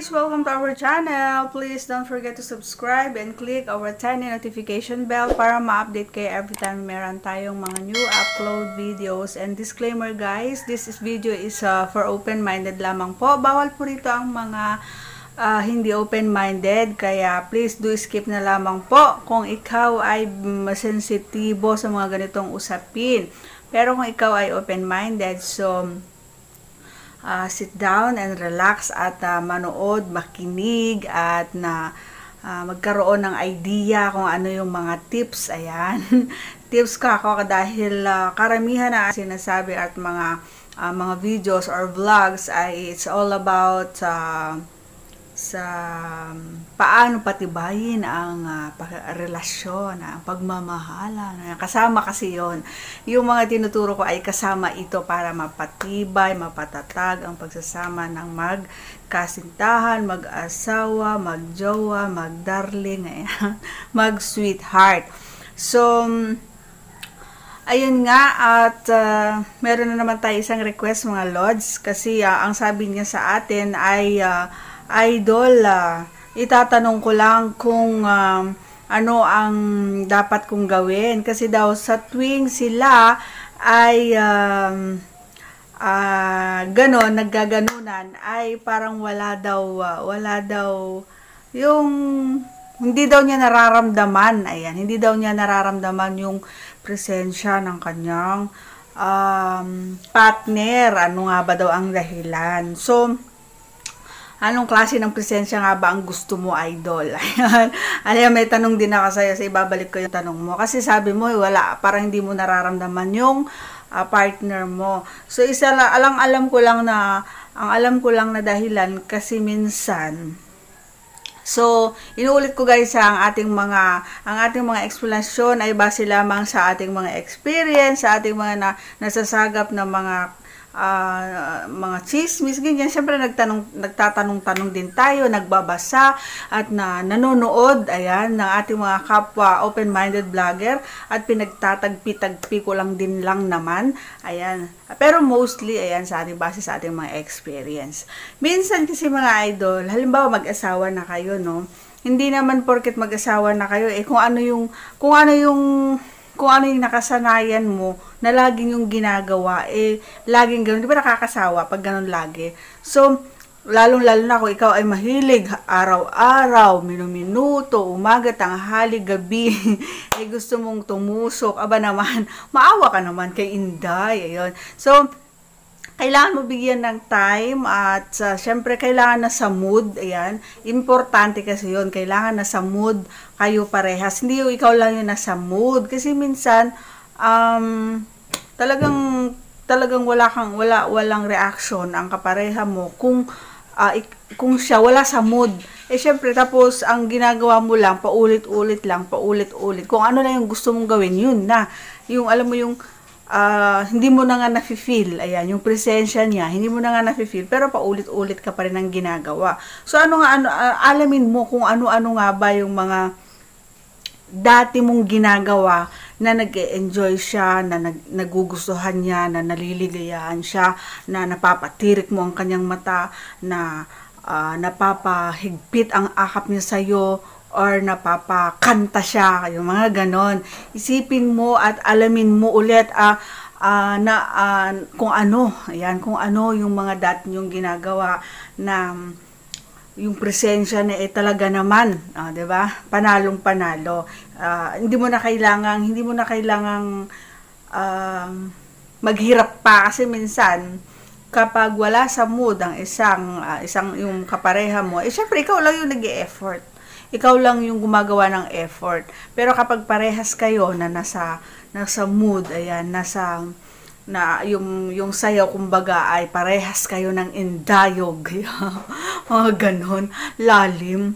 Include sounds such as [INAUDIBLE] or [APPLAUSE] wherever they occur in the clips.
guys! Welcome to our channel. Please don't forget to subscribe and click our tiny notification bell para ma-update kayo every time meron tayong mga new upload videos. And disclaimer guys, this is video is uh, for open-minded lamang po. Bawal po rito ang mga uh, hindi open-minded. Kaya please do skip na lamang po kung ikaw ay masensitibo sa mga ganitong usapin. Pero kung ikaw ay open-minded, so uh, sit down and relax at uh, manood, makinig at na uh, magkaroon ng idea kung ano yung mga tips. Ayan. [LAUGHS] tips ka ako dahil uh, karamihan na sinasabi at mga uh, mga videos or vlogs ay it's all about uh, sa um, paano patibayin ang uh, relasyon, ang pagmamahalan. Kasama kasi yon Yung mga tinuturo ko ay kasama ito para mapatibay, mapatatag ang pagsasama ng magkasintahan, mag-asawa, mag-jowa, mag-darling, [LAUGHS] mag-sweetheart. So, ayun nga at uh, meron na naman tayo isang request mga lords kasi uh, ang sabi niya sa atin ay uh, idol, uh, itatanong ko lang kung um, ano ang dapat kong gawin. Kasi daw sa tuwing sila ay um, uh, ganon, naggaganunan, ay parang wala daw, uh, wala daw yung hindi daw niya nararamdaman, ayan, hindi daw niya nararamdaman yung presensya ng kanyang um, partner. Ano nga ba daw ang dahilan? So, Anong klase ng presensya nga ba ang gusto mo, idol? [LAUGHS] Ayan. Alam, may tanong din ako sa'yo. Sa ibabalik ko yung tanong mo. Kasi sabi mo, eh, wala. Parang hindi mo nararamdaman yung uh, partner mo. So, isa lang, alang-alam ko lang na, ang alam ko lang na dahilan kasi minsan, So, inuulit ko guys ang ating mga ang ating mga explanation ay base lamang sa ating mga experience, sa ating mga na, nasasagap na mga uh, mga chismis, ganyan. Siyempre, nagtanong, nagtatanong-tanong din tayo, nagbabasa, at na nanonood, ayan, ng ating mga kapwa open-minded vlogger, at pinagtatagpi-tagpi ko lang din lang naman, ayan. Pero mostly, ayan, sa ating base sa ating mga experience. Minsan kasi mga idol, halimbawa mag-asawa na kayo, no? Hindi naman porket mag-asawa na kayo, eh, kung ano yung, kung ano yung kung ano yung nakasanayan mo na laging yung ginagawa, eh, laging ganun. Di ba nakakasawa pag ganun lagi? So, lalong-lalo na kung ikaw ay mahilig araw-araw, minuminuto, umaga, tanghali, gabi, ay [LAUGHS] gusto mong tumusok, aba naman, maawa ka naman kay Inday, ayun. So, kailangan mo bigyan ng time at uh, syempre kailangan na sa mood, ayan. Importante kasi yon kailangan na sa mood kayo parehas. Hindi yung ikaw lang yung nasa mood kasi minsan um, talagang talagang wala kang wala walang reaction ang kapareha mo kung uh, kung siya wala sa mood. Eh syempre tapos ang ginagawa mo lang paulit-ulit lang, paulit-ulit. Kung ano na yung gusto mong gawin, yun na. Yung alam mo yung uh, hindi mo na nga nafe-feel, ayan, yung presensya niya, hindi mo na nga nafe-feel, pero paulit-ulit ka pa rin ang ginagawa. So, ano nga, ano, uh, alamin mo kung ano-ano nga ba yung mga dati mong ginagawa na nag enjoy siya, na nag nagugustuhan niya, na naliligayahan siya, na napapatirik mo ang kanyang mata, na uh, napapahigpit ang akap niya sa'yo, or napapakanta siya, yung mga ganon. Isipin mo at alamin mo ulit uh, uh, na uh, kung ano, ayan, kung ano yung mga dati yung ginagawa na yung presensya na eh talaga naman, uh, 'di ba? Panalong panalo. Uh, hindi mo na kailangang hindi mo na kailangang uh, maghirap pa kasi minsan kapag wala sa mood ang isang uh, isang yung kapareha mo, eh syempre ikaw lang yung nag-e-effort ikaw lang yung gumagawa ng effort. Pero kapag parehas kayo na nasa nasa mood, ayan, nasa na yung yung sayaw kumbaga ay parehas kayo ng indayog. [LAUGHS] Mga ganon, lalim.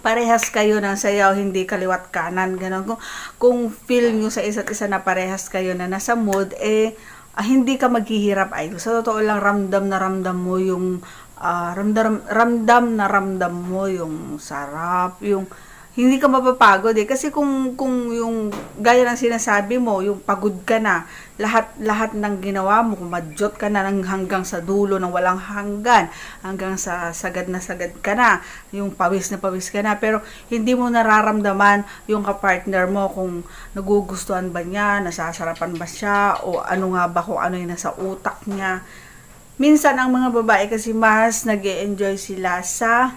Parehas kayo ng sayaw, hindi kaliwat kanan, ganon. Kung, kung feel nyo sa isa't isa na parehas kayo na nasa mood, eh, ah, hindi ka maghihirap ay. Sa totoo lang, ramdam na ramdam mo yung uh, ramdam, ramdam na ramdam mo yung sarap, yung hindi ka mapapagod eh. Kasi kung kung yung gaya ng sinasabi mo yung pagod ka na lahat lahat ng ginawa mo kumadyot ka na ng hanggang sa dulo ng walang hanggan hanggang sa sagad na sagad ka na yung pawis na pawis ka na. Pero hindi mo nararamdaman yung kapartner mo kung nagugustuhan ba niya nasasarapan ba siya o ano nga ba kung ano yung nasa utak niya minsan ang mga babae kasi mas nag enjoy sila sa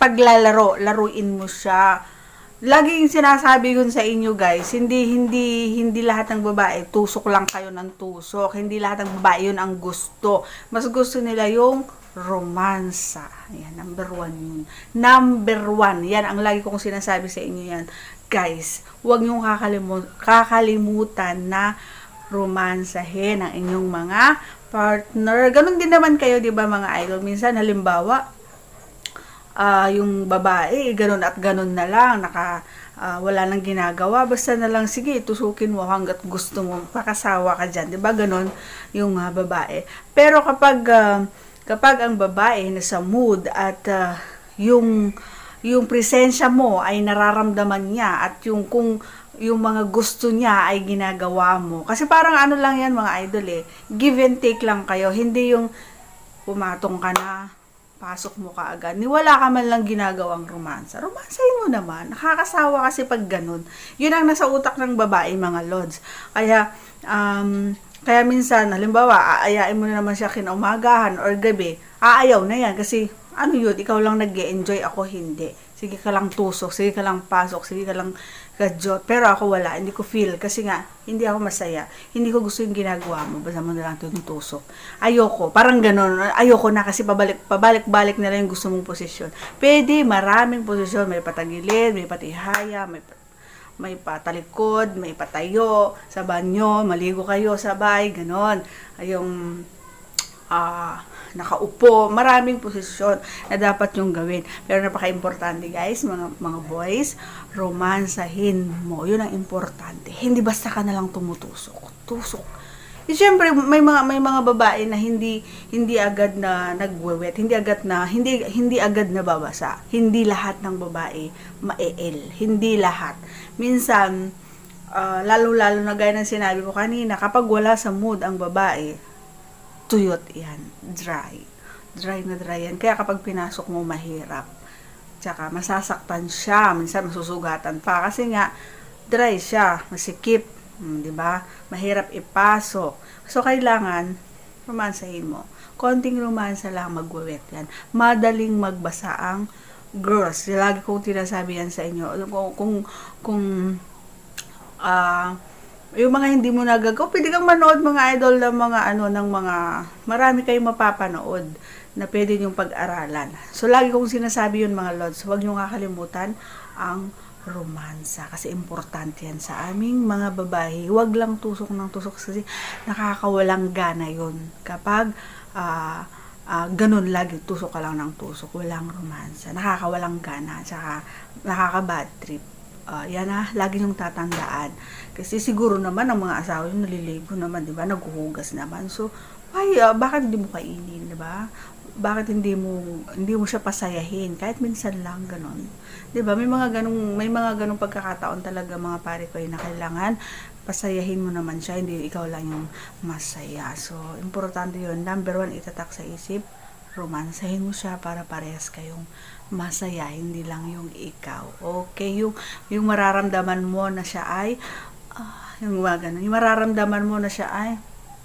paglalaro, laruin mo siya. Laging sinasabi ko sa inyo guys, hindi hindi hindi lahat ng babae tusok lang kayo ng tusok. Hindi lahat ng babae 'yun ang gusto. Mas gusto nila yung romansa. Yan, number one yun. Number one. Yan, ang lagi kong sinasabi sa inyo yan. Guys, huwag niyong kakalimu- kakalimutan na romansahin ang inyong mga partner. Ganon din naman kayo, di ba mga idol? Minsan, halimbawa, uh, yung babae, ganun at ganun na lang, naka, uh, wala nang ginagawa, basta na lang, sige, tusukin mo hanggat gusto mo, pakasawa ka dyan, di ba ganun yung uh, babae. Pero kapag, uh, kapag ang babae nasa mood at uh, yung, yung presensya mo ay nararamdaman niya at yung kung yung mga gusto niya ay ginagawa mo. Kasi parang ano lang yan mga idol eh, give and take lang kayo, hindi yung pumatong ka na, pasok mo ka agad. Ni wala ka man lang ginagawang romansa. Romansahin mo naman. Nakakasawa kasi pag ganun. Yun ang nasa utak ng babae, mga lods. Kaya, um, kaya minsan, halimbawa, aayain mo na naman siya kinaumagahan or gabi, aayaw na yan kasi ano yun, ikaw lang nag enjoy ako hindi. Sige ka lang tusok, sige ka lang pasok, sige ka lang kadyot. Pero ako wala, hindi ko feel. Kasi nga, hindi ako masaya. Hindi ko gusto yung ginagawa mo. Basta mo na lang tinutusok. Ayoko. Parang ganun. Ayoko na kasi pabalik, pabalik-balik na lang yung gusto mong posisyon. Pwede, maraming posisyon. May patagilid, may patihaya, may may patalikod, may patayo, sa banyo, maligo kayo sabay, ganon. Yung, ah, uh, nakaupo, maraming posisyon na dapat yung gawin. Pero napaka-importante guys, mga, mga boys, romansahin mo. Yun ang importante. Hindi basta ka na lang tumutusok. Tusok. E, Siyempre, may mga may mga babae na hindi hindi agad na nagwewet, hindi agad na hindi hindi agad na babasa. Hindi lahat ng babae maeel, hindi lahat. Minsan uh, lalo-lalo na gaya ng sinabi ko kanina, kapag wala sa mood ang babae, tuyot yan, dry. Dry na dry yan. Kaya kapag pinasok mo, mahirap. Tsaka masasaktan siya, minsan masusugatan pa. Kasi nga, dry siya, masikip, hmm, di ba? Mahirap ipasok. So, kailangan, romansahin mo. Konting romansa lang magwawet yan. Madaling magbasa ang girls. Lagi kong tinasabi yan sa inyo. Kung, kung, kung uh, yung mga hindi mo nagagawa, pwede kang manood mga idol ng mga ano ng mga marami kayong mapapanood na pwede niyong pag-aralan. So lagi kong sinasabi yun mga lods, huwag niyo kakalimutan ang romansa kasi importante yan sa aming mga babae. Huwag lang tusok ng tusok kasi nakakawalang gana yun. Kapag uh, uh, ganun lagi, tusok ka lang ng tusok, walang romansa. Nakakawalang gana, tsaka nakaka-bad trip uh, yan ha, lagi niyong tatandaan. Kasi siguro naman ang mga asawa yung naliligo naman, di ba? Naghuhugas naman. So, why, uh, bakit hindi mo kainin, di ba? Bakit hindi mo hindi mo siya pasayahin kahit minsan lang ganun. 'Di ba? May mga ganung may mga ganung pagkakataon talaga mga pare ko ay na kailangan pasayahin mo naman siya, hindi ikaw lang yung masaya. So, importante 'yun. Number one, itatak sa isip, romansahin mo siya para parehas kayong masaya, hindi lang yung ikaw. Okay, yung, yung mararamdaman mo na siya ay, uh, yung gumagano, yung mararamdaman mo na siya ay,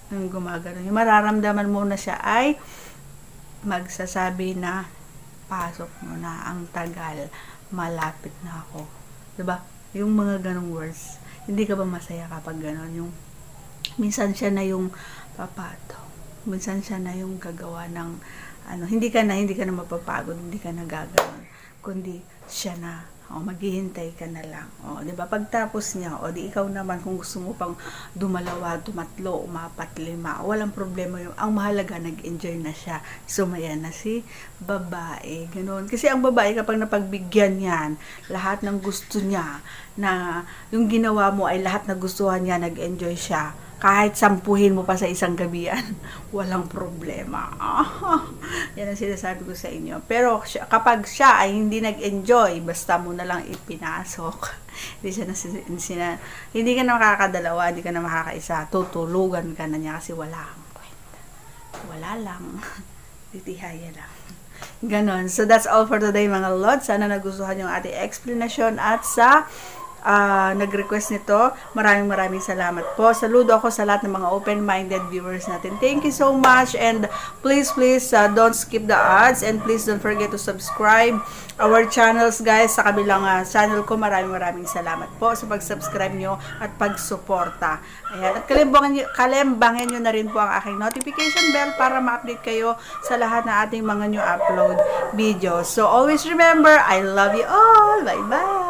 yung gumagano, yung mararamdaman mo na siya ay, magsasabi na, pasok mo na, ang tagal, malapit na ako. Diba? Yung mga ganong words, hindi ka ba masaya kapag ganon? Yung, minsan siya na yung papato. Minsan siya na yung gagawa ng ano, hindi ka na, hindi ka na mapapagod, hindi ka na gagawin, kundi siya na, o, maghihintay ka na lang. O, di ba? Pagtapos niya, o, di ikaw naman, kung gusto mo pang dumalawa, tumatlo, umapat, lima, walang problema yung, ang mahalaga, nag-enjoy na siya. Sumaya na si babae. Ganun. Kasi ang babae, kapag napagbigyan yan, lahat ng gusto niya, na yung ginawa mo ay lahat na gustuhan niya, nag-enjoy siya, kahit sampuhin mo pa sa isang gabian, [LAUGHS] walang problema. [LAUGHS] Yan ang sinasabi ko sa inyo. Pero siya, kapag siya ay hindi nag-enjoy, basta mo na lang ipinasok. [LAUGHS] hindi siya na, hindi ka na makakadalawa, hindi ka na makakaisa. Tutulugan ka na niya kasi wala kang kwenta. Wala lang. Titihaya lang. Ganon. So, that's all for today, mga Lord. Sana nagustuhan yung ating explanation at sa ah, nag-request nito. Maraming maraming salamat po. Saludo ako sa lahat ng mga open-minded viewers natin. Thank you so much and please, please uh, don't skip the ads and please don't forget to subscribe our channels guys sa kabilang uh, channel ko. Maraming maraming salamat po sa pag-subscribe nyo at pag-suporta. Ayan. At kalimbangan nyo, kalimbangan nyo na rin po ang aking notification bell para ma-update kayo sa lahat ng ating mga new upload videos. So always remember, I love you all. Bye-bye!